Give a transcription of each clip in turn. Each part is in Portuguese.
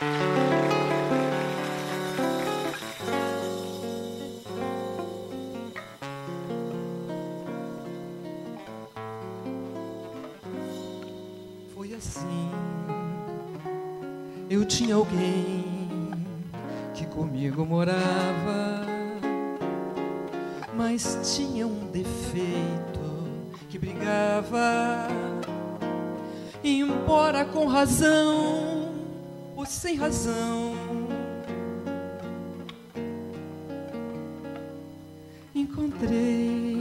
Foi assim. Eu tinha alguém que comigo morava, mas tinha um defeito que brigava. Embora com razão sem razão, encontrei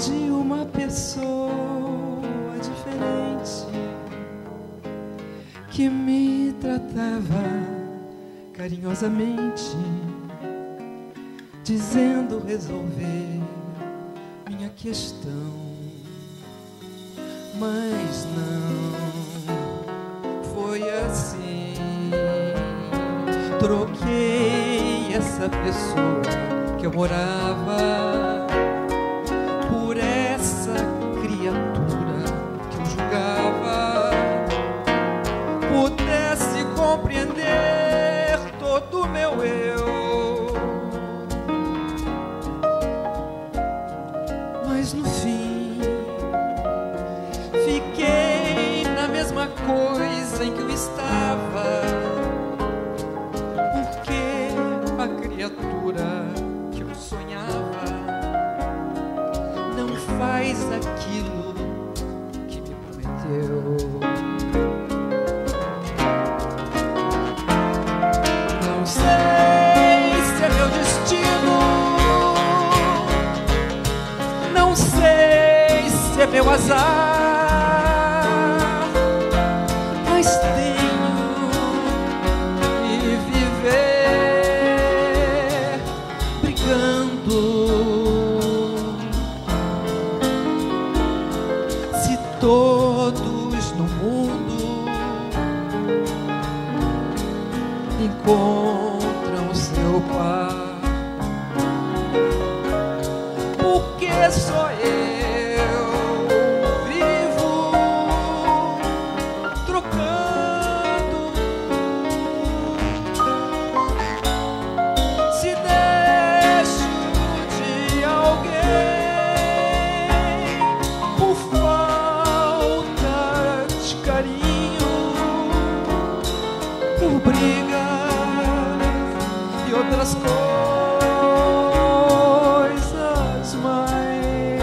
dia uma pessoa diferente que me tratava carinhosamente, dizendo resolver minha questão. Mas não Troquei essa pessoa que eu morava por essa criatura que eu julgava pudesse compreender todo o meu eu. Mas no fim, fiquei na mesma coisa em que eu estava. Faz aquilo que me prometeu. Não sei se é meu destino. Não sei se é meu azar. Encontram seu par. Porque só eu vivo trocando. Se deixo de alguém por falta de carinho e outras coisas mais.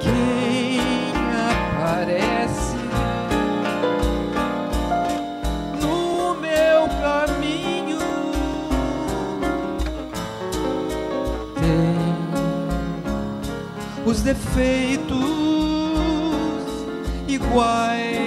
Quem aparece no meu caminho tem os defeitos iguais.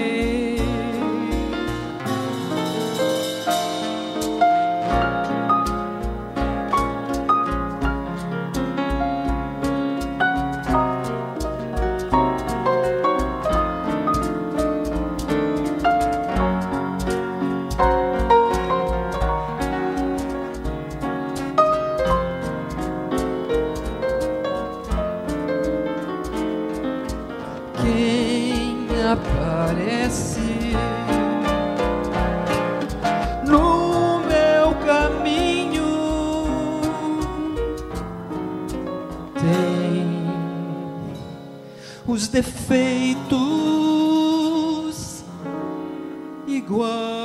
Quem aparece no meu caminho tem os defeitos iguais.